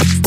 you